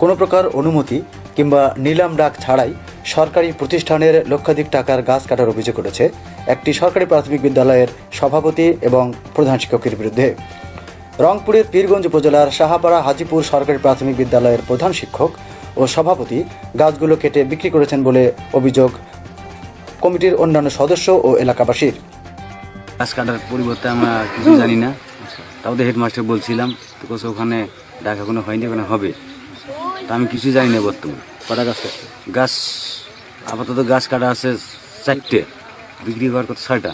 কোনো প্রকার অনুমতি কিংবা নিলাম ডাক ছাড়াই সরকারি প্রতিষ্ঠানের লক্ষাধিক টাকার গাছ কাটার অভিযোগ উঠেছে একটি সরকারি প্রাথমিক বিদ্যালয়ের সভাপতি এবং প্রধান শিক্ষকের বিরুদ্ধে। রংপুরের পীরগঞ্জ উপজেলার সাহাপাড়া হাজিপুর সরকারি প্রাথমিক বিদ্যালয়ের প্রধান শিক্ষক ও সভাপতি গাছগুলো কেটে বিক্রি করেছেন বলে অভিযোগ কমিটির অন্যান্য সদস্য ও এলাকাবাসীর। গাছ কাটার পরিবর্তে আমরা কিছু জানি না। তাও হেডমাস্টার বলছিলাম, তো ওখানে ডাকা কোনো হয়নি ওখানে হবে। তা আমি কিছু জানি না বর্তমানে। কটা গাছ কাটছে? গাছ আপাতত গাছ কাটা আছে চারটে বিক্রি করার কথা ছয়টা।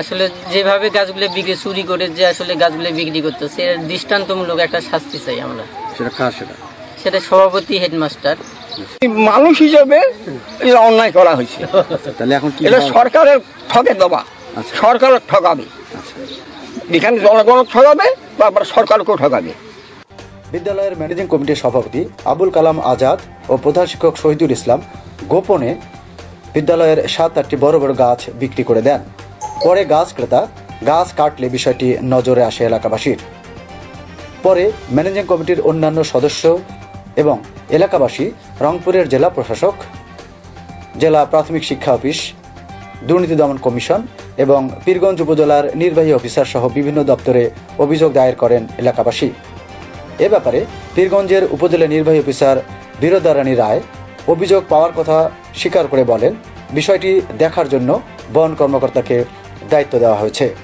আসলে যেভাবে গাছগুলো বিক্রি চুরি করে যে আসলে গাছগুলো বিক্রি করতেছে এর দৃষ্টান্তমূলক একটা শাস্তি চাই আমরা। সেটা কার সেটা? সেটা সভাপতি হেডমাস্টার। মানুষ হিসেবে এটা অন্যায় করা হয়েছে। তাহলে এখন কি এটা সরকারের ঠকে দেওয়া। আচ্ছা। সরকার ঠকাবে এখানে জনগণ ঠকাবে তারপর সরকারকেও ঠকাবে বিদ্যালয়ের ম্যানেজিং কমিটির সভাপতি আবুল কালাম আজাদ ও প্রধান শিক্ষক শহীদুল ইসলাম গোপনে বিদ্যালয়ের সাত আটটি বড় বড় গাছ বিক্রি করে দেন। পরে গাছ ক্রেতা, গাছ কাটলে বিষয়টি নজরে আসে এলাকাবাসীর। পরে ম্যানেজিং কমিটির অন্যান্য সদস্য এবং এলাকাবাসী রংপুরের জেলা প্রশাসক, জেলা প্রাথমিক শিক্ষা অফিস, দুর্নীতি দমন কমিশন এবং পীরগঞ্জ উপজেলার নির্বাহী অফিসার সহ বিভিন্ন দপ্তরে অভিযোগ দায়ের করেন এলাকাবাসী। এ ব্যাপারে পীরগঞ্জের উপজেলা নির্বাহী অফিসার বীরদারানী রায় অভিযোগ পাওয়ার কথা স্বীকার করে বলেন, বিষয়টি দেখার জন্য বন কর্মকর্তাকে দায়িত্ব দেওয়া হয়েছে।